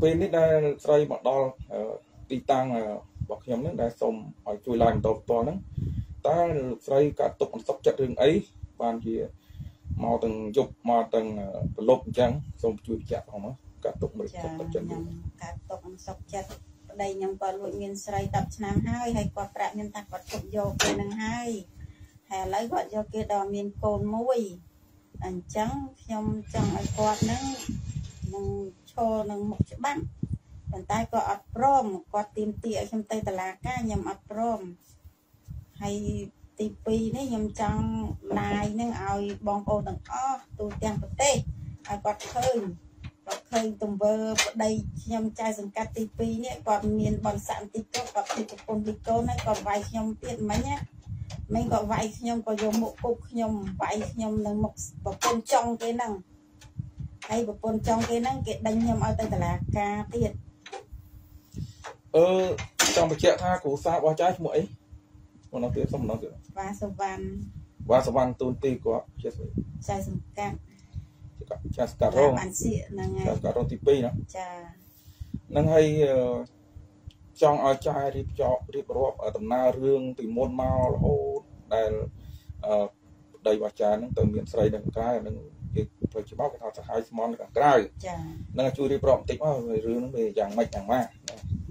ពេលនេះដែលស្រីមកដល់ទីតាំងរបស់ខ្ញុំហ្នឹងដែលសូមឲ្យជួយឡើងបន្តផ្ទាល់ហ្នឹងតើលោកស្រីកាត់ទុកអន្សុកចិត្តរឿងអីបានជាមកទាំងយប់មកទាំងប្រឡប់អញ្ចឹងសូមជួយបញ្ជាក់ផងមកកាត់ទុកមិនទុកទឹកចិត្តខ្ញុំកាត់ទុកអន្សុកចិត្តប្តីខ្ញុំក៏លួចមានស្រី10ឆ្នាំហើយហើយគាត់ប្រាក់ខ្ញុំថាគាត់ទុកយកពេលហ្នឹងហើយហើយឥឡូវគាត់យកគេដល់មានកូនមួយអញ្ចឹងខ្ញុំចង់ឲ្យគាត់ហ្នឹងនឹង ឈរនឹងមុខច្បាប់ប៉ុន្តែក៏អត់ព្រមគាត់ទៀមទីឲ្យខ្ញុំទៅតុលាការខ្ញុំអត់ព្រមហើយទី2នេះខ្ញុំចង់ឡាយនឹងឲ្យបងប្អូនទាំងអស់ទូទាំងប្រទេសឲ្យគាត់ឃើញគាត់ឃើញទង្វើប្តីខ្ញុំចៅសង្កាត់ទី2នេះគាត់មានបនស័ន្តិកគាត់គាត់ពីប្រពន្ធពីកូនហើយគាត់វាយខ្ញុំទៀតមិញណាមិញគាត់វាយខ្ញុំក៏យកមុខពុកខ្ញុំវាយខ្ញុំនៅមុខប្រពន្ធចង់គេហ្នឹង ហើយប្រពន្ធចង់គេហ្នឹងគេដេញខ្ញុំឲ្យទៅតុលាការទៀតអឺចង់បញ្ជាក់ថាគ្រូសារបស់ចាស់ឈ្មោះអីមុននោះទៀតសុំម្ដងទៀតវ៉ាសវណ្ណវ៉ាសវណ្ណទូនទីគាត់ជាស្អីចៅសង្កាត់ចាស់ការងបានសៀកហ្នឹងហើយចាស់ការងទី2ណាចាហ្នឹងហើយចង់ឲ្យចាយរៀបចោរៀបរាប់ដំណើររឿងពីមុនមករហូតដែលអឺប្តីវាចាហ្នឹងទៅមានស្រីនៅខាងក្រៅហ្នឹង គេធ្វើច្បាប់គេថាសហាយស្មន់នៅខាងក្រៅចាហ្នឹងជួយរៀបរាប់បន្តិចមករឿងហ្នឹងវាយ៉ាងម៉េចយ៉ាងម៉ា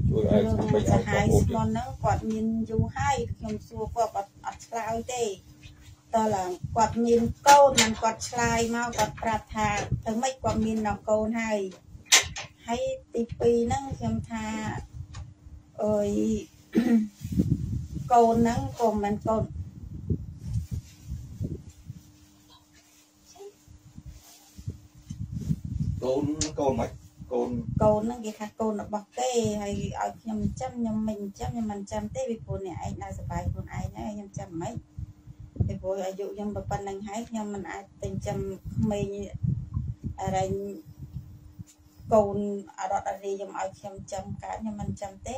ជួយឲ្យស្មីឲ្យសហាយស្មន់ហ្នឹងគាត់មានយូរហើយខ្ញុំសួរគាត់អត់អត់ឆ្លើយទេតើឡើងគាត់មានកូនមិនគាត់ឆ្លើយមកគាត់ប្រាប់ថាទៅម៉េចគាត់មាននៅកូនហើយហើយទី2ហ្នឹងខ្ញុំថាអើយកូនហ្នឹងក៏មិនកូន កូនកូនមិនកូនកូនហ្នឹងគេថាកូនរបស់គេហើយឲ្យខ្ញុំចាំខ្ញុំមិនចាំខ្ញុំមិនចាំទេពីព្រោះអ្នកឯងនៅសុបាយខ្លួនឯងហើយខ្ញុំចាំមិនពីព្រោះអាយុខ្ញុំប៉ុណ្្នឹងហើយខ្ញុំមិនអាចទិញចាំក្មេងរែងកូនអរត់អរីខ្ញុំឲ្យខ្ញុំចាំកើតខ្ញុំមិនចាំទេ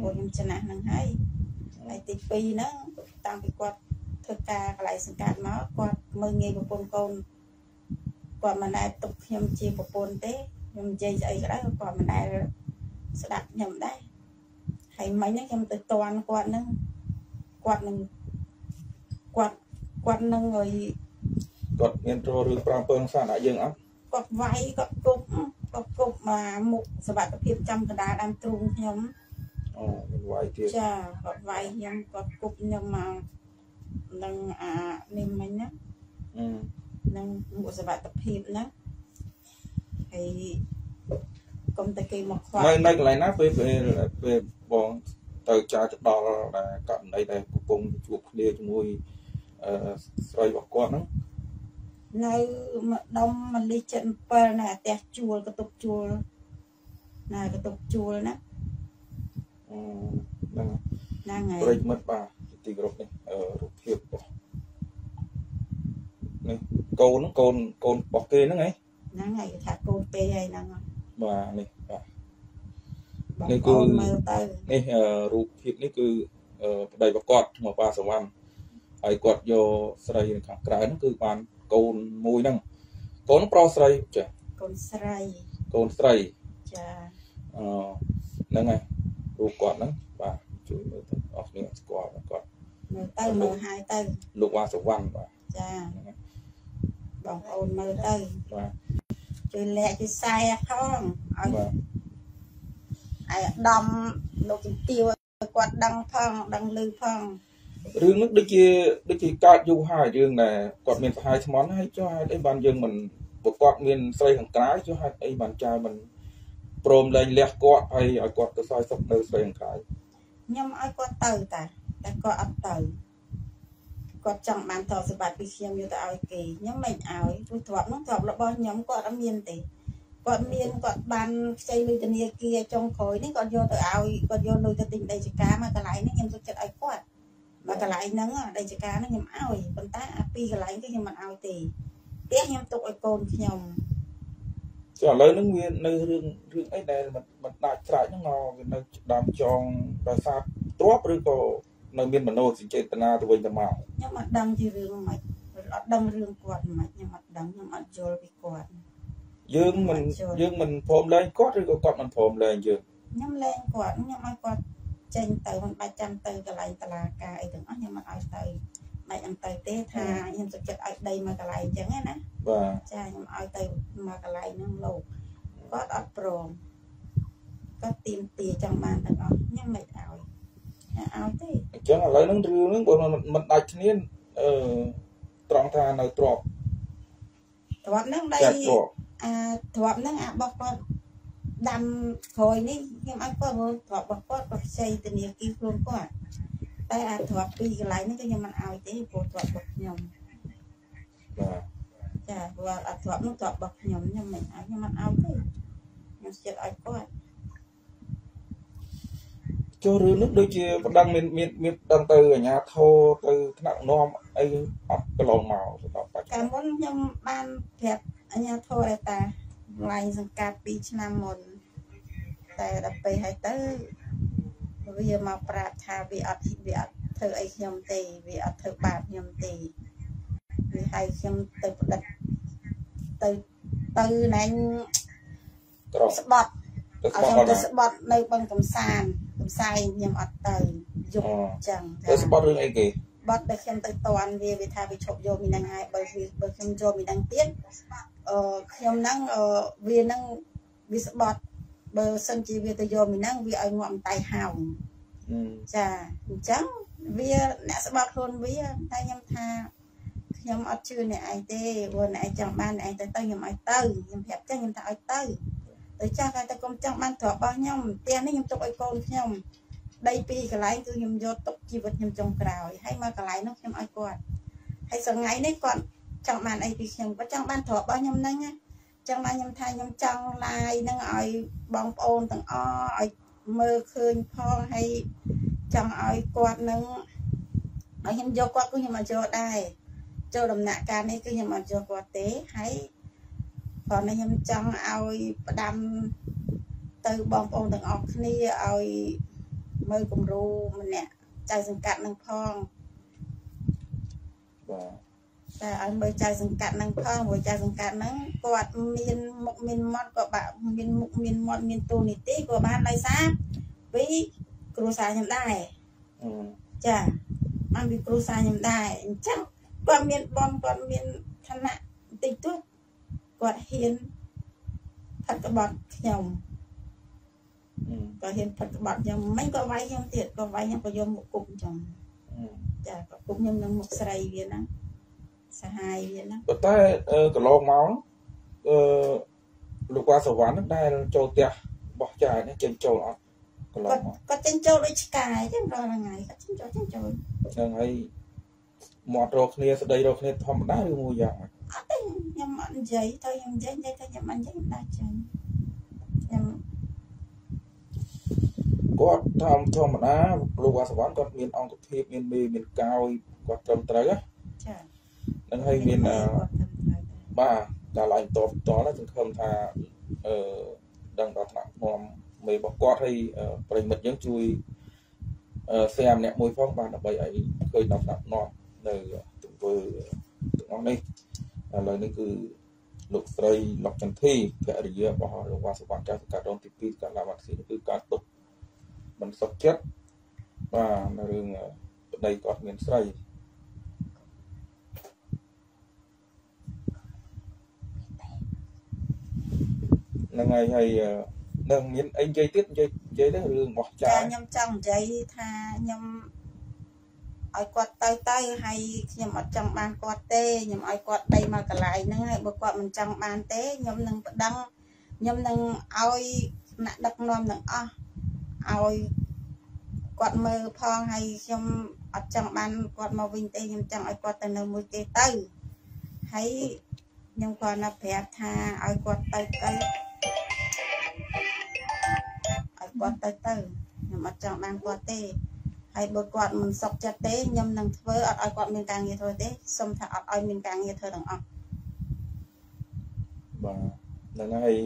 ព្រោះខ្ញុំចំណាស់នឹងហើយហើយទី2ហ្នឹងតាំងពីគាត់ធ្វើការកន្លែងសង្កាត់មកគាត់មើងងាយប្រពន្ធកូន គាត់មិនដែលទុកខ្ញុំជាប្រពន្ធទេខ្ញុំនិយាយស្អីក៏ដោយគាត់មិនដែលស្ដាប់ខ្ញុំដែរហើយមិញហ្នឹងខ្ញុំទៅតន់គាត់ហ្នឹងគាត់នឹងគាត់គាត់នឹងឲ្យគាត់មានចូលរឿង5ពើសាដាក់យើងអត់គាត់វាយគាត់គប់គាត់គប់មកមុខសវត្ថភាពចំកណ្ដាលដើមទ្រូងខ្ញុំអូមានវាយទៀតចាគាត់វាយខ្ញុំគាត់គប់ខ្ញុំមកនឹងអានេះមិញណានឹង មុខសវត្ថភាពណាហើយកុំតែគេមកខ្វល់នៅនៅកន្លែងណាពេលពេលបងទៅចោលទៅដល់ដែលករណីដែលកំពុងជួបគ្នាជាមួយអឺស្រីរបស់គាត់ហ្នឹងនៅម្ដុំមលិ77នៅផ្ទះជួលកតុកជួលណាកតុកជួលណាអឺហ្នឹងហ្នឹងហើយប្រិមិត្តបាទទីក្រុមនេះអឺរូបភាពរបស់ នេះកូនហ្នឹងកូនកូនរបស់គេហ្នឹងហ៎ហ្នឹងហើយថាកូនគេហើយហ្នឹងបាទនេះបាទនេះគឺមើលទៅនេះរូបភាពនេះគឺប្តីរបស់គាត់ឈ្មោះប៉ាសវណ្ណហើយគាត់យកស្រីខាងក្រៅហ្នឹងគឺបានកូនមួយហ្នឹងកូនប្រុសស្រីចាកូនស្រីកូនស្រីចាអឺហ្នឹងហើយរូបគាត់ហ្នឹងបាទជួយមើលទៅអស់គ្នាស្គាល់គាត់មើលទៅមើលហើយទៅលោកវ៉ាសវណ្ណបាទចា បងប្អូនមើលទៅបាទជួយលាក់ជួយខ្សែផងឲ្យឲ្យដំលោកជំទាវគាត់ដឹងផងដឹងឮផងរឿងនេះដូចជាដូចជាកើតយូរហើយរឿងដែលគាត់មានសហាយស្មន់ហើយចុះហេតុអីបានយើងមិនប្រកបមានស្រីខាងក្រៅចុះហេតុអីបានចៅមិនព្រមលែងលះគាត់ហើយឲ្យគាត់ទៅសោយសុខនៅស្រីខាងក្រៅខ្ញុំឲ្យគាត់ទៅតាតែគាត់អត់ទៅ គាត់ចង់បានទ្រព្យសម្បត្តិពីខ្ញុំយកទៅឲ្យគេខ្ញុំមិនឲ្យព្រោះទ្រព្យនោះទ្រព្យរបស់ខ្ញុំគាត់អត់មានទេគាត់មានគាត់បានខ្ចីលុយធនាគារចុងក្រោយនេះគាត់យកទៅឲ្យគាត់យកលុយទៅទិញដីចការមកកន្លែងនេះខ្ញុំទុកចិត្តឲ្យគាត់មកកន្លែងហ្នឹងដីចការហ្នឹងខ្ញុំឲ្យប៉ុន្តែអាពីរកន្លែងគឺខ្ញុំមិនឲ្យទេផ្ទះខ្ញុំទុកឲ្យកូនខ្ញុំចុះឥឡូវហ្នឹងវានៅរឿងរឿងអីដែលមិនមិនដាច់ស្រេចហ្នឹងមកវានៅដើមចងដោយសារទ្របឬក៏ នៅមានមនោសញ្ចេតនាទៅវិញទៅមកខ្ញុំអត់ដឹងជារឿងម៉េចអត់ដឹងរឿងគាត់ម៉េចខ្ញុំអត់ដឹងខ្ញុំអត់យល់ពីគាត់យើងមិនយើងមិនព្រមលែងគាត់ឬក៏គាត់មិនព្រមលែងយើងខ្ញុំលែងគាត់ខ្ញុំឲ្យគាត់ចេញទៅមិនបាច់ចាំទៅកន្លែងតឡាការអីទាំងអស់ខ្ញុំមិនឲ្យទៅមិនអត់ទៅទេថាខ្ញុំសុខចិត្តឲ្យដីមកកន្លែងអញ្ចឹងណាបាទចាខ្ញុំឲ្យទៅមកកន្លែងហ្នឹងលោកគាត់អត់ព្រមគាត់ទៀមទាចង់បានទាំងអស់ខ្ញុំមិនឲ្យ ឲ្យទេអញ្ចឹងឥឡូវហ្នឹងរឿងហ្នឹងបើមិនដាច់គ្នាអឺត្រង់ថានៅទ្របទ្របហ្នឹងដីអាទ្របហ្នឹងអាបោះគាត់ដាំក្រោយនេះខ្ញុំឲ្យគាត់មើលទ្របរបស់គាត់គាត់ខ្ចីធនាគារខ្លួនគាត់តែអាទ្របពីកន្លែងនេះគឺខ្ញុំមិនឲ្យទេព្រោះទ្របរបស់ខ្ញុំបាទចាព្រោះអាទ្របនោះទ្របរបស់ខ្ញុំខ្ញុំមិនឲ្យខ្ញុំមិនឲ្យទេខ្ញុំចិត្តឲ្យគាត់ ចូលរឿងនោះដូចជាបណ្ដឹងមានមានមានដឹងទៅអាញាធរទៅថ្នាក់នាំអីអត់កន្លងមកទៅដល់បច្ចុប្បន្នកាលមុនខ្ញុំបានប្រាប់អាញាធរដែរតាឡាយសង្កាត់2ឆ្នាំមុនតែដល់ពេលហើយទៅវាមកប្រាប់ថាវាអត់វាអត់ធ្វើអីខ្ញុំទេវាអត់ធ្វើបាបខ្ញុំទេវាឲ្យខ្ញុំទៅផ្ដិតទៅទៅណែងស្បត់ឲ្យខ្ញុំទៅស្បត់នៅបឹងកំសាន្ត កំសាយខ្ញុំអត់ទៅយប់ចឹងទៅស្បត់រឿងអីគេបត់តែខ្ញុំទៅតន់វាវាថាវាឈប់យកមីនឹងហើយបើវាបើខ្ញុំយកមីនឹងទៀតអឺខ្ញុំហ្នឹងវានឹងវាស្បត់បើសិនជាវាទៅយកមីនឹងវាឲ្យងាប់តៃហោងចាអញ្ចឹងវាអ្នកស្បត់ខ្លួនវាតែខ្ញុំថាខ្ញុំអត់ជឿអ្នកឯងទេព្រោះអ្នកឯងចង់បានអ្នកឯងទៅទៅខ្ញុំឲ្យទៅខ្ញុំប្រាប់ចឹងខ្ញុំថាឲ្យទៅ ទៅចាស់តែតែកុំចង់បានទ្រព្យរបស់ខ្ញុំផ្ទះនេះខ្ញុំទុកឲ្យកូនខ្ញុំដីពីកន្លែងគឺខ្ញុំយកទុកជីវិតខ្ញុំចុងក្រោយហើយមកកន្លែងនោះខ្ញុំឲ្យគាត់ហើយសងៃនេះគាត់ចង់បានអីពីខ្ញុំគាត់ចង់បានទ្រព្យរបស់ខ្ញុំហ្នឹងណាចឹងមកខ្ញុំថាខ្ញុំចង់ឡាយនឹងឲ្យបងប្អូនទាំងអស់ឲ្យមើលឃើញផងហើយចង់ឲ្យគាត់នឹងឲ្យខ្ញុំយកគាត់គឺខ្ញុំអត់យកដែរចូលដំណាក់កាលនេះគឺខ្ញុំអត់យកគាត់ទេហើយ ព្រោះខ្ញុំចង់ឲ្យផ្ដាំទៅបងប្អូនទាំងអស់គ្នាឲ្យមើលគំរូម្នាក់ចៅសង្កាត់នឹងផងបាទតែឲ្យមើលចៅសង្កាត់នឹងផងព្រោះចៅសង្កាត់ហ្នឹងគាត់មានមុខមានមាត់ក៏បាក់មានមុខមានមាត់មានទូនីតិក៏បានដោយសារពីគ្រូសាខ្ញុំដែរចាបានពីគ្រូសាខ្ញុំដែរអញ្ចឹងគាត់មានបងគាត់មានឋានៈបន្តិចតួច គាត់ហ៊ានផាត់ក្បត់ខ្ញុំគាត់ហ៊ានផាត់ក្បត់ខ្ញុំមិនក៏វាយខ្ញុំទៀតក៏វាយខ្ញុំក៏យកមុខគុំចឹងចាក៏គុំខ្ញុំនឹងមុខស្រីវាហ្នឹងសាហាយវាហ្នឹងប៉ុន្តែកន្លងមកអឺលោកវ៉ាសវណ្ណដែលចូលផ្ទះបោះចាយនេះចេញចូលអត់កន្លងមកគាត់ចេញចូលដូចឆ្កែចឹងរាល់ថ្ងៃគាត់ចេញចូលចេញចូលហ្នឹងហើយមាត់រកគ្នាស្ដីរកគ្នាធម្មតាឬមួយយ៉ាងម៉េច អត់ទេខ្ញុំអត់និយាយទៅខ្ញុំនិយាយនិយាយទៅខ្ញុំអត់និយាយដាច់ចាញ់ខ្ញុំគាត់តាមធម្មតាលោកវ៉ាសវណ្ណគាត់មានអង្គភាពមានមេមានកោយគាត់ត្រឹមត្រូវចានឹងហើយមានបាទដល់ឡើងតបតណាសង្ឃឹមថាអឺដឹងដល់ថ្នាក់ខ្ញុំមេរបស់គាត់ហើយប្រិមិត្តយើងជួយអឺ share ម្នាក់មួយផងបាទដើម្បីឲ្យឃើញដល់ថ្នាក់នាំនៅទង្វើទាំងអស់នេះ ឥឡូវនេះគឺលោកស្រីលុកចន្ទធីភរិយារបស់លោកវ៉ាសវណ្ណចាស់សង្កាត់រងទី2កាលឡាវ៉ាស៊ីគឺការទុកមិនសុខចិត្តបាទនៅរឿងប្តីគាត់មានស្រីហ្នឹងហើយហើយនឹងមានអីនិយាយទៀតនិយាយនិយាយទៅរឿងរបស់ចាខ្ញុំចង់និយាយថាខ្ញុំ ឲ្យគាត់ទៅទៅហើយខ្ញុំអត់ចង់បានគាត់ទេខ្ញុំឲ្យគាត់ដីមកកន្លែងហ្នឹងហើយបើគាត់មិនចង់បានទេខ្ញុំនឹងប្តឹងខ្ញុំនឹងឲ្យអ្នកដឹកនាំទាំងអស់ឲ្យគាត់មើលផងហើយខ្ញុំអត់ចង់បានគាត់មកវិញទេខ្ញុំចង់ឲ្យគាត់ទៅនៅមួយគេទៅហើយខ្ញុំគាត់ណាប្រាប់ថាឲ្យគាត់ទៅទៅឲ្យគាត់ទៅទៅខ្ញុំអត់ចង់បានគាត់ទេ ហើយបើគាត់មិនសុខចិត្តទេខ្ញុំនឹងធ្វើអត់ឲ្យគាត់មានការងារធ្វើទេសុំថាអត់ឲ្យមានការងារធ្វើទាំងអស់បាទហ្នឹងហើយ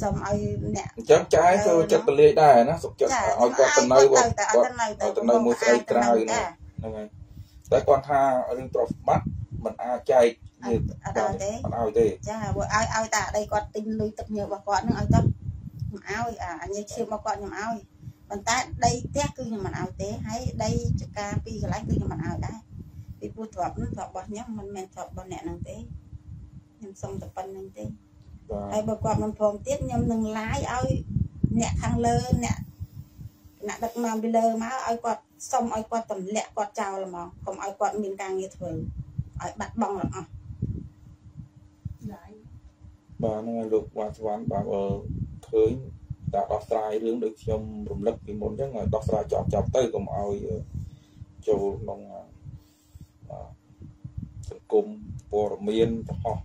សុំឲ្យអ្នកអញ្ចឹងចាយចូលចិត្តពលាយដែរណាសុខចិត្តឲ្យគាត់ទៅនៅគាត់ទៅនៅមួយស្អីក្រៅហ្នឹងហើយតែគាត់ថារឿងប្រវត្តិមិនអាចចែកអត់ឲ្យទេអត់ឲ្យទេចាបើឲ្យឲ្យតែអីគាត់ទិញលុយទឹកញើរបស់គាត់នឹងឲ្យទៅខ្ញុំឲ្យអាញើឈាមរបស់គាត់ខ្ញុំឲ្យ ប៉ុន្តែដីផ្ទះគឺខ្ញុំមិនឲ្យទេហើយដីចកាពីកន្លែងគឺខ្ញុំមិនឲ្យដែរពីព្រោះទ្រព្យនោះទ្រព្យរបស់ខ្ញុំមិនមែនទ្រព្យរបស់អ្នកហ្នឹងទេខ្ញុំសុំតែប៉ុណ្្នឹងទេហើយបើគាត់មិនព្រមទៀតខ្ញុំនឹងឡាយឲ្យអ្នកខាងលើអ្នកអ្នកដឹកនាំពីលើមកឲ្យគាត់សុំឲ្យគាត់ទម្លាក់គាត់ចោលហ្មងកុំឲ្យគាត់មានការងារធ្វើឲ្យបាត់បង់ទាំងអស់បាទហ្នឹងហើយលោកវ៉ាស្វាន់បាទអឺឃើញ តែដោះស្រាយរឿងដូចខ្ញុំរំលឹកពីមុនអញ្ចឹងឲ្យដោះស្រាយចប់ចប់ទៅកុំឲ្យចូលក្នុងសង្គមព័ត៌មានទាំងអស់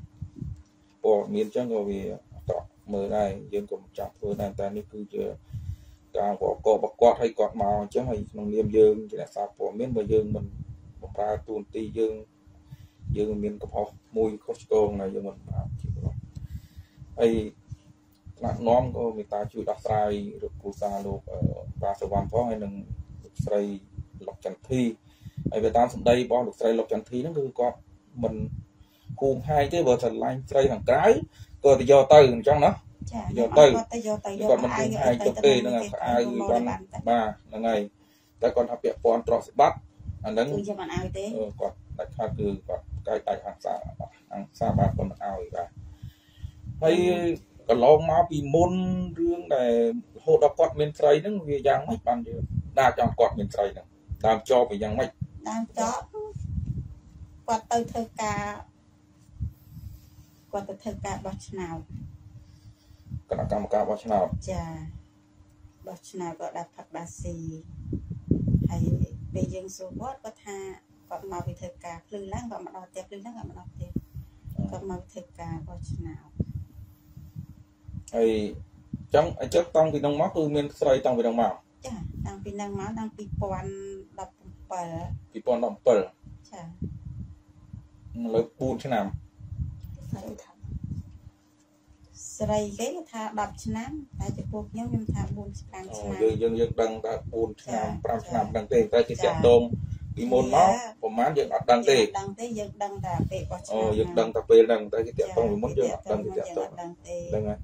ព័ត៌មានអញ្ចឹងក៏វាអាក្រក់មើលដែរយើងក៏មិនចាប់ធ្វើដែរតែនេះគឺជាការប្រកបប្រកបឲ្យគាត់មកអញ្ចឹងហើយក្នុងនាមយើងជាអ្នកសារព័ត៌មានបើយើងមិនបំរើទូនទីយើងយើងមានកំហុសមួយខុសឆ្គងណាយើងមិនប្រាប់ជាប្រហហើយ ថ្នាក់នាំក៏មេត្តាជួយដោះស្រាយរកគ្រូសាលោកប្រាសវ័នផងហើយនឹងលោកស្រីលុកចន្ទធីហើយវាតាមសម្ដីរបស់លោកស្រីលុកចន្ទធីហ្នឹងគឺគាត់មិនគូមហាយទេបើឆ្លាញ់ស្រីខាងក្រៅក៏ទៅយកទៅអញ្ចឹងណាចាយកទៅទៅយកទៅយកគាត់មិនគូមហាយទុកទេហ្នឹងអាវគាត់បាទហ្នឹងហើយតែគាត់ថាពាក់ព័ន្ធទ្រព្យសម្បត្តិអាហ្នឹងគឺយកមិនឲ្យទេគាត់ដាច់ខាតគឺគាត់កាយដាច់ហាក់សាហាក់សាបាទគាត់មិនឲ្យបាទហើយ កន្លងមកពីមុនរឿងដែលរហូតដល់គាត់មានស្រីហ្នឹងវាយ៉ាងម៉េចបានយើងដាចង់គាត់មានស្រីហ្នឹងដើមចប់វាយ៉ាងម៉េចដើមចប់គាត់ទៅធ្វើការគាត់ទៅធ្វើការបោះឆ្នោតគណៈកម្មការបោះឆ្នោតចាបោះឆ្នោតគាត់ដាក់ផឹកដាស៊ីហើយពេលយើងសួរគាត់គាត់ថាគាត់មកពីធ្វើការភ្លឺឡើងគាត់មកដល់ផ្ទះភ្លឺឡើងគាត់មកដល់ផ្ទះគាត់មកធ្វើការបោះឆ្នោត ហើយចឹងអញ្ចឹងតាំងពីនឹងមកគឺមានស្រីតាំងពីនឹងមកចាតាំងពីនឹងមកតាំងពី2017 2017ចាលើ4ឆ្នាំស្រីគេថា10ឆ្នាំតែចំពោះខ្ញុំខ្ញុំថា4 5ឆ្នាំយើងយើងយើងដឹងថា4ឆ្នាំ5ឆ្នាំដឹងទេតែគេតាក់ទងពីមុនមកប្រហែលយើងអត់ដឹងទេដឹងទេយើងដឹងតែពេលបោះឆ្នាំអូយើងដឹងតែពេលហ្នឹងតែគេតាក់ទងពីមុនយើងអត់ដឹងគេតាក់ទងដឹងទេហ្នឹងហើយ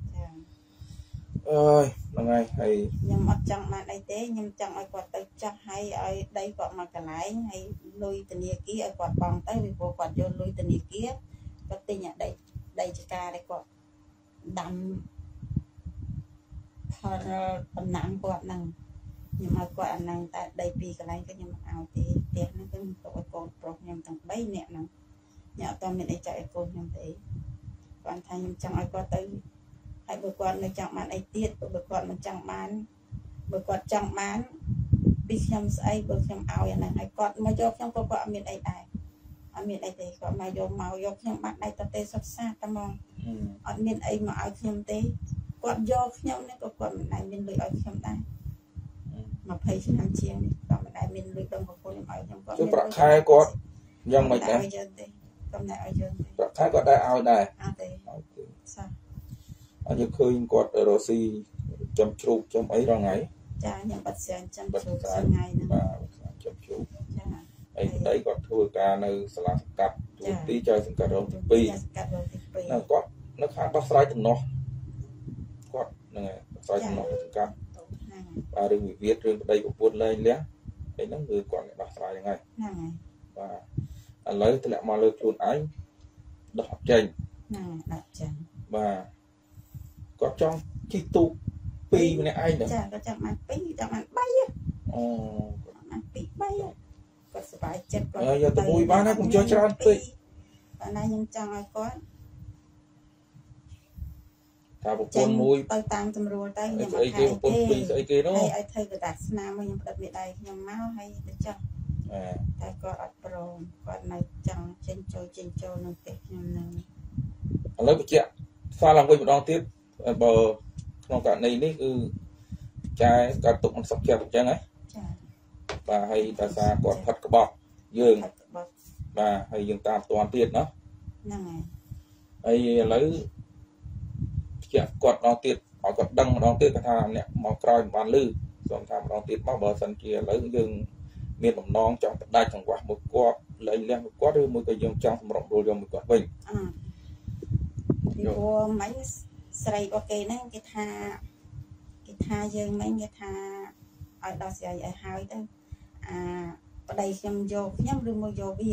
អើយហ្នឹងហើយហើយខ្ញុំអត់ចង់បានអីទេខ្ញុំចង់ឲ្យគាត់ទៅចាស់ហើយឲ្យដីគាត់មកកន្លែងហើយលុយធនាគារឲ្យគាត់បង់ទៅពីព្រោះគាត់យកលុយធនាគារគាត់ទិញអាដីដីចការឲ្យគាត់ដាំផលដំណាំគាត់ហ្នឹងខ្ញុំឲ្យគាត់អាហ្នឹងតែដីពីរកន្លែងក៏ខ្ញុំមិនឲ្យទេផ្ទះហ្នឹងគឺទុកឲ្យកូនប្រុសខ្ញុំទាំង3នាក់ហ្នឹងខ្ញុំអត់តមានអីចែកឲ្យកូនខ្ញុំទេគាត់ថាខ្ញុំចង់ឲ្យគាត់ទៅ ហើយបើគាត់នៅចង់បានអីទៀតបើគាត់មិនចង់បានបើគាត់ចង់បានពីខ្ញុំស្អីបើខ្ញុំឲ្យអាហ្នឹងហើយគាត់មកយកខ្ញុំក៏គាត់អត់មានអីដែរអត់មានអីទេគាត់មកយកមកយកខ្ញុំបាត់ដៃតទេសុខសាតែហ្មងអត់មានអីមកឲ្យខ្ញុំទេគាត់យកខ្ញុំនេះក៏គាត់មិនដែលមានលុយឲ្យខ្ញុំដែរ20ឆ្នាំជាងនេះគាត់មិនដែលមានលុយដុំប្រពន្ធខ្ញុំឲ្យខ្ញុំគាត់ប្រាក់ខែគាត់យ៉ាងម៉េចដែរឲ្យយើងទេគាត់មិនឲ្យយើងទេប្រាក់ខែគាត់ដែរឲ្យដែរអត់ទេសា អត់យើងឃើញគាត់រស់ស៊ីចំជ្រូកចំអីរងថ្ងៃចាខ្ញុំបាត់ស្រាញចំជ្រូកថ្ងៃហ្នឹងបាទចំជ្រូកហើយប្តីគាត់ធ្វើការនៅសាលាសង្កាត់ទូទីចៅសង្កាត់រងទី2សង្កាត់រងទី2ហ្នឹងគាត់នៅខាងដោះស្រាយដំណោះគាត់ហ្នឹងហើយដោះស្រាយដំណោះសង្កាត់បាទរឿងវិវាទរឿងប្តីប្រពន្ធលែងលះអីហ្នឹងគឺគាត់ដោះស្រាយហ្នឹងហើយហ្នឹងហើយបាទឥឡូវធ្លាក់មកលើខ្លួនឯងដោះអត់ចេញហ្នឹងដោះចេញបាទ គាត់ចង់ជិះទូកពីរម្នាក់ឯងចាគាត់ចង់បាន2ចង់បាន3អូគាត់បាន2 3គាត់សុបាយចិត្តគាត់យកទៅមួយបានហើយកុំចុះច្រើនពេកបើណាខ្ញុំចង់ឲ្យគាត់ថាប្រពន្ធមួយទៅតាមស្រួលទៅខ្ញុំអត់ខែប្រពន្ធពីរស្អីគេនោះហើយឲ្យធ្វើកតាស្នាមខ្ញុំផ្ដិតមេដៃខ្ញុំមកហើយទៅចុះតែគាត់អត់ព្រមគាត់នៅចង់ចេញចូលចេញចូលនឹងផ្ទះខ្ញុំនឹងឥឡូវបញ្ជាក់សារឡើងវិញម្ដងទៀត បើក្នុងករណីនេះគឺចាយកើតទុកមិនសុខចិត្តអញ្ចឹងហ៎បាទហើយដោយសារគាត់ផិតក្បត់យើងបាទហើយយើងតាមផ្ទាន់ទៀតណាហ្នឹងហើយហើយឥឡូវជាគាត់ម្ដងទៀតឲ្យគាត់ដឹងម្ដងទៀតគាត់ថាអ្នកមកក្រោយមិនបានលឺសូមថាម្ដងទៀតមកបើសិនជាឥឡូវយើងមានបំណងចង់បដាច់ចង្វាក់មួយគាត់លែងលះមួយគាត់ឬមួយក៏យើងចង់សម្រុករួលយកមួយគាត់វិញអឺពីព្រោះមិញ ស្រីរបស់គេហ្នឹងគេថាគេថាយើងមិញគេថាឲ្យដល់ស្រីឲ្យហើយទៅអាប្តីខ្ញុំយកខ្ញុំឬមកយកវា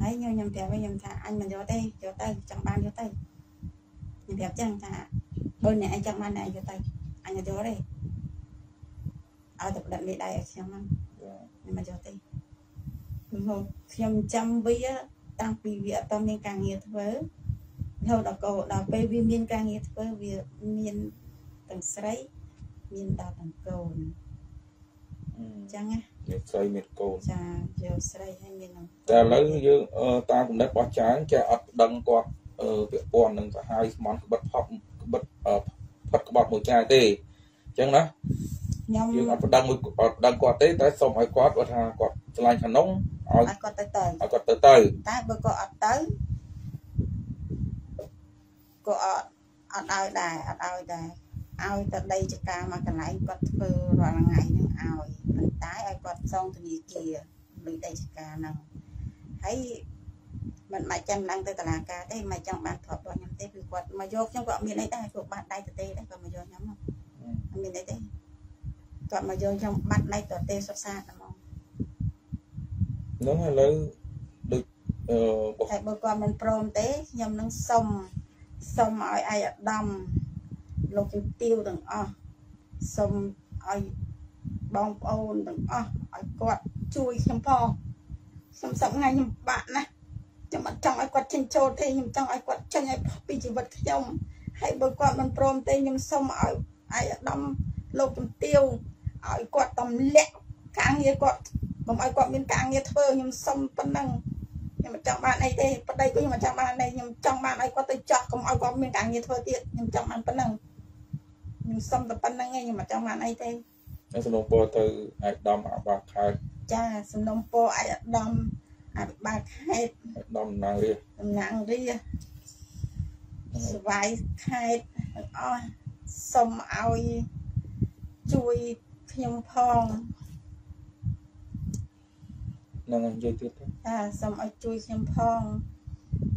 ហើយខ្ញុំខ្ញុំប្រាប់វិញខ្ញុំថាអញមិនយកទេយកទៅចង់បានយកទៅខ្ញុំប្រាប់ចឹងថាបើអ្នកឯងចង់បានអ្នកឯងយកទៅអញយកទេឲ្យតែផ្ដាត់មេដៃឲ្យខ្ញុំហ្នឹងខ្ញុំមិនយកទេខ្ញុំខ្ញុំចាំវាតាំងពីវាអត់មានការងារធ្វើ រហូតដល់កោដល់ពេលវាមានការងារធ្វើវាមានទាំងស្រីមានដល់ទាំងកូនអញ្ចឹងណាមានស្រីមានកូនចាយកស្រីហើយមានតែឥឡូវយើងតាមគំនិតរបស់ចាងចាអត់ដឹងគាត់ពាក់ព័ន្ធនឹងសាហាយស្មន់ក្បិតផប់ក្បិតផាត់ក្បត់មួយចាយទេអញ្ចឹងណាខ្ញុំយើងអត់ប្តឹងមួយអត់ប្តឹងគាត់ទេតែសូមឲ្យគាត់គាត់ថាគាត់ឆ្លាញ់ខាងនោះឲ្យគាត់ទៅទៅឲ្យគាត់ទៅទៅតែបើគាត់អត់ទៅ ក៏អត់អត់ឲ្យដែរអត់ឲ្យដែរឲ្យទៅដីចការមកកន្លែងគាត់ធ្វើរាល់ថ្ងៃហ្នឹងឲ្យប៉ុន្តែឲ្យគាត់សងធនាគារលុយដីចការហ្នឹងហើយមិនមិនចាំឡើងទៅតឡាការទេមិនចង់បានធ្លាប់របស់ខ្ញុំទេគឺគាត់មកយកខ្ញុំក៏អត់មានអីដែរគាត់បាត់ដៃទៅទេដែរគាត់មកយកខ្ញុំអត់មានអីទេគាត់មកយកខ្ញុំបាត់ដៃទៅទេសុខសាតែហ្មងហ្នឹងឥឡូវដូចអឺតែបើគាត់មិនព្រមទេខ្ញុំនឹងសុំ សុំឲ្យឯកឧត្តមលោកជំទាវទាំងអស់សុំឲ្យបងប្អូនទាំងអស់ឲ្យគាត់ជួយខ្ញុំផងខ្ញុំសប្ថ្ងៃខ្ញុំបាក់ណាស់ខ្ញុំអត់ចង់ឲ្យគាត់ចេញចូលទេខ្ញុំចង់ឲ្យគាត់ចេញឲ្យពីជីវិតខ្ញុំហើយបើគាត់មិនព្រមទេខ្ញុំសុំឲ្យឯកឧត្តមលោកជំទាវឲ្យគាត់តំលាក់ការងារគាត់កុំឲ្យគាត់មានការងារធ្វើខ្ញុំសុំប៉ុណ្ណឹង ខ្ញុំមិនចង់បានអីទេប្តីក៏ខ្ញុំមិនចង់បានអីខ្ញុំចង់បានឲ្យគាត់ទៅចោះកុំឲ្យគាត់មានការងារធ្វើទៀតខ្ញុំចង់បានប៉ុណ្ណឹងខ្ញុំសុំតែប៉ុណ្្នឹងឯងខ្ញុំមិនចង់បានអីទេហើយសំណុំពរទៅអាយដាមអាបាខេតចាសំណុំពរអាយដាមអាបាខេតអាយដាមណាងរាតំណាងរាស្វាយខេតទាំងអស់សុំឲ្យជួយខ្ញុំផង នឹងនិយាយទៀតចាសូមឲ្យជួយខ្ញុំផង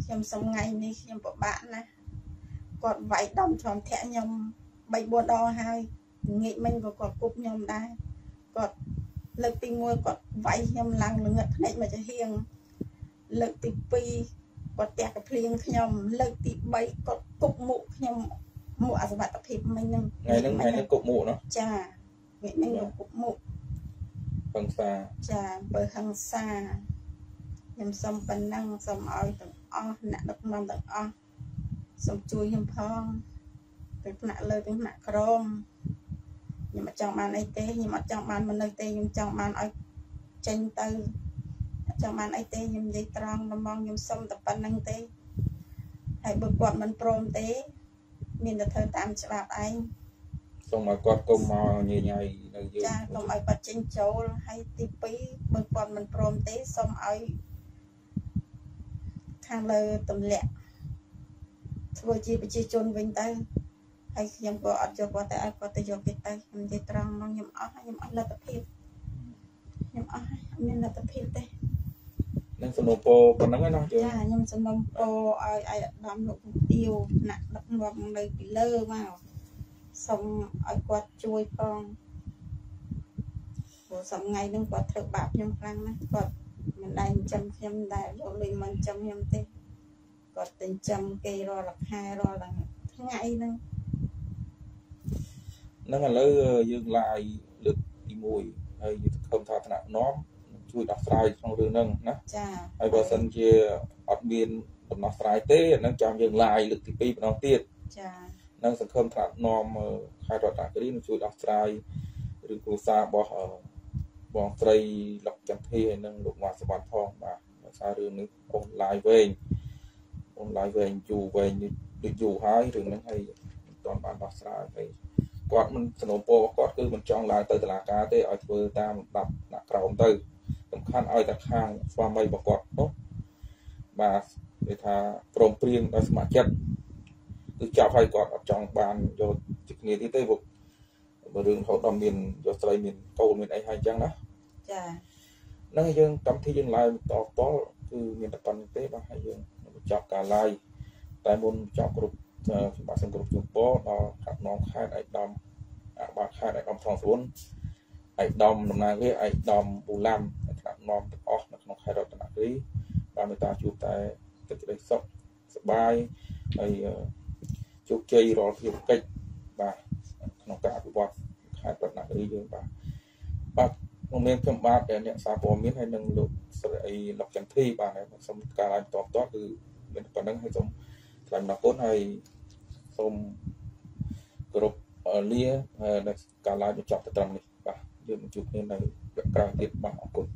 ខ្ញុំសូមថ្ងៃនេះខ្ញុំពិបាកណាស់គាត់វាយដំចំធាក់ខ្ញុំ3 4ដងហើយងាកមិញក៏គាត់គប់ខ្ញុំដែរគាត់លើកទី1គាត់វាយខ្ញុំឡើងល្ងឹតភ្នែកមកចាហៀងលើកទី2គាត់ទះកភ្លៀងខ្ញុំលើកទី3គាត់គប់មុខខ្ញុំមុខអសវត្ថភាពមិញហ្នឹងថ្ងៃហ្នឹងថ្ងៃហ្នឹងគប់មុខណោះចាថ្ងៃហ្នឹងគាត់គប់មុខ ហឹង្សាចាបើហឹង្សាខ្ញុំសុំប៉ុណ្ណឹងសុំឲ្យទាំងអស់អ្នកដឹកនាំទាំងអស់សូមជួយខ្ញុំផងទាំងថ្នាក់លើទាំងថ្នាក់ក្រោមខ្ញុំអត់ចង់បានអីទេខ្ញុំអត់ចង់បានមនុស្សទេខ្ញុំចង់បានឲ្យចេញទៅអត់ចង់បានអីទេខ្ញុំនិយាយត្រង់ដំងខ្ញុំសុំតែប៉ុណ្្នឹងទេហើយបើគាត់មិនព្រមទេ មានតែធ្វើតាមច្បាប់ឯង សូមឲ្យគាត់គុំមកញញ៉ៃនៅយើងចាកុំឲ្យគាត់ចេញចូលហើយទី2បើគាត់មិនព្រមទេសូមឲ្យខាងលើទម្លាក់ធ្វើជាប្រជាជនវិញទៅហើយខ្ញុំក៏អត់យកគាត់ទៅឲ្យគាត់ទៅយកទៀតទៅខ្ញុំនិយាយត្រង់មកខ្ញុំអស់ខ្ញុំអស់លទ្ធភាពខ្ញុំអស់អត់មានលទ្ធភាពទេនឹងសំណុំពោប៉ុណ្ណឹងណាចាខ្ញុំសំណុំពោឲ្យឲ្យអាដាមលោកទាវណាក់ដឹកនាំនៅពីលើមក សូមឲ្យគាត់ជួយផងព្រោះសំថ្ងៃនឹងគាត់ធ្វើបាបខ្ញុំខ្លាំងណាស់គាត់មិនដែលចិញ្ចឹមខ្ញុំដែរយកលុយមិនចិញ្ចឹមខ្ញុំទេគាត់ចិញ្ចឹមគេរាល់ខែរាល់ថ្ងៃហ្នឹងហ្នឹងឥឡូវយើងឡាយលើកទី1ហើយយើងសង្ឃឹមថាថ្នាក់នាំជួយដោះស្រាយក្នុងរឿងហ្នឹងណាចាហើយបើសិនជាអត់មានដំណោះស្រាយទេអាហ្នឹងចាំយើងឡាយលើកទី2ម្ដងទៀតចា នឹងសង្ឃឹមថ្នាក់នាំខេត្តរតនគិរីនឹងជួយដោះស្រាយឬគ្រូសារបស់បងស្រីលុកចន្ទធីហើយនិងលោកម៉ាសវណ្ណផងបាទដោយសាររឿងនេះអូនឡាយវែងអូនឡាយវែងយូរវែងដូចយូរហើយរឿងហ្នឹងហើយមិនទាន់បានដោះស្រាយទេគាត់មិនសនំពោគាត់គឺមិនចង់ឡើងទៅតុលាការទេឲ្យធ្វើតាមលំដាប់ដាក់ក្រោមទៅសំខាន់ឲ្យតែខាងស្វាមីរបស់គាត់នោះបាទគេថាព្រមព្រៀងដោយស្ម័គ្រចិត្ត គឺចាប់ឲ្យគាត់អត់ចង់បានយកជាគ្នាទៀតទេបើរឿងរហូតដល់មានយកស្រីមានកូនមានអីហើយអញ្ចឹងណាចាហ្នឹងហើយយើងកម្មវិធីយើង live តតគឺមានតែប៉ុណ្្នេះទេបាទហើយយើងបញ្ចប់ការ live តែមុនបញ្ចប់គ្រប់ខ្ញុំបាទសូមគោរពជូនពរដល់ខាត់នងខេត្តឯកឧត្តមអាបាខេត្តឯកឧត្តមថងស្រួនឯកឧត្តមតំណាងរាជឯកឧត្តមប៊ូឡាំថ្នាក់នាំទាំងអស់នៅក្នុងខេត្តរតនគិរីបានមេត្តាជួបតែទឹកក្តីសុខសប្បាយហើយ ជោគជ័យរាល់ភារកិច្ចបាទក្នុងការអភិវឌ្ឍខេត្តរតនគិរីយើងបាទបាទមកមានខ្ញុំបាទអ្នកសារព័ត៌មានហើយនឹងលោកស្រីលោកចន្ទធីបាទសូមការឡើងតបតគឺមានប៉ុណ្្នឹងហើយសូមថ្លែងអរគុណហើយសូមគោរពលានៅការឡើងបញ្ចប់ទៅត្រឹមនេះបាទយើងជួបគ្នានៅវគ្គក្រោយទៀតបាទអរគុណ